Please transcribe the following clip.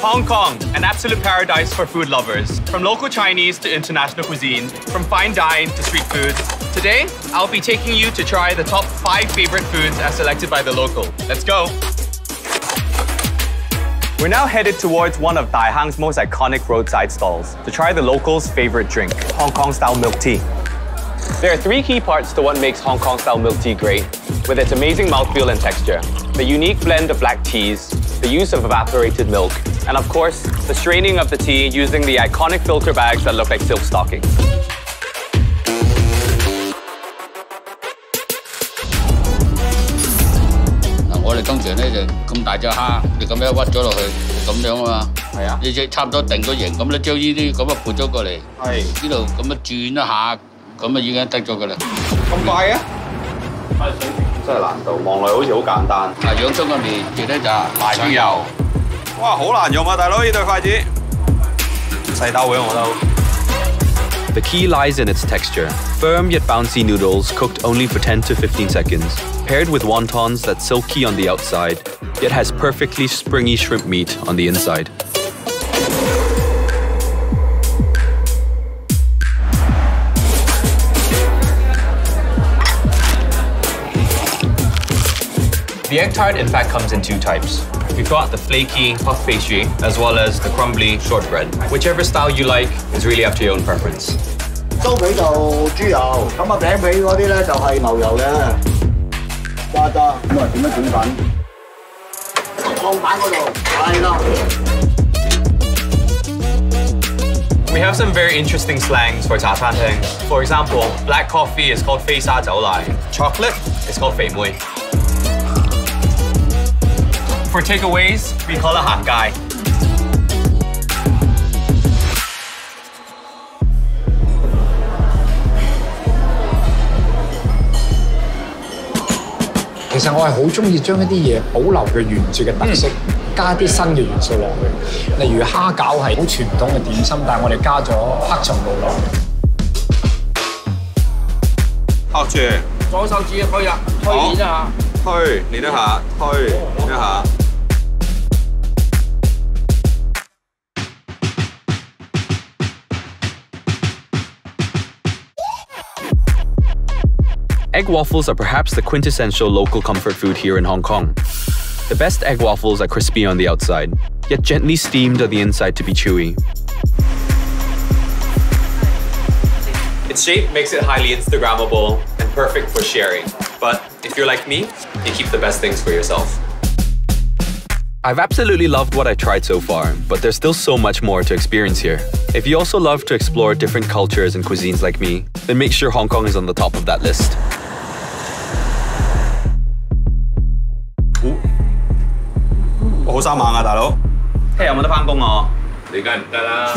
Hong Kong, an absolute paradise for food lovers. From local Chinese to international cuisine, from fine dine to street foods. Today, I'll be taking you to try the top five favorite foods as selected by the local. Let's go. We're now headed towards one of Tai Hang's most iconic roadside stalls to try the locals' favorite drink, Hong Kong style milk tea. There are three key parts to what makes Hong Kong style milk tea great, with its amazing mouthfeel and texture, the unique blend of black teas, the use of evaporated milk, and of course, the straining of the tea using the iconic filter bags that look like silk stockings. 嗱，我哋通常咧就咁大只虾，你咁样屈咗落去，咁样啊嘛。系啊你只差唔多定咗型，咁咧将呢啲咁啊拨咗过嚟，系呢度咁样转一下，咁啊已经得咗噶啦。咁快嘅？真系难度，望落好似好简单。啊，洋葱嘅面，亦咧就麻酱油。哇，好难用啊，大佬呢对筷子。细兜嘅我都。 The key lies in its texture. Firm yet bouncy noodles cooked only for 10 to 15 seconds, paired with wontons that's silky on the outside, yet has perfectly springy shrimp meat on the inside. The egg tart, in fact, comes in two types. We've got the flaky puff pastry as well as the crumbly shortbread. Whichever style you like is really up to your own preference. 酥皮就猪油，咁啊饼皮嗰啲咧就系牛油嘅，渣渣咁啊点样整粉？钢板嗰度系啦。 We have some very interesting slangs for cha tang. For example, black coffee is called fei sa zhou lai. Chocolate is called fei mui. For takeaways, we call it han gai. 其實我係好中意將一啲嘢保留佢原著嘅特色，加啲新嘅元素落去。例如蝦餃係好傳統嘅點心，但係我哋加咗黑松露落去。拍住，左手指推啊，推好演一下。推，你一下，推，練一下。Egg waffles are perhaps the quintessential local comfort food here in Hong Kong. The best egg waffles are crispy on the outside, yet gently steamed on the inside to be chewy. Its shape makes it highly Instagrammable and perfect for sharing. But if you're like me, you keep the best things for yourself. I've absolutely loved what I tried so far, but there's still so much more to experience here. If you also love to explore different cultures and cuisines like me, then make sure Hong Kong is on the top of that list.好生猛啊，大佬。聽日有冇得翻工啊？你梗係唔得啦。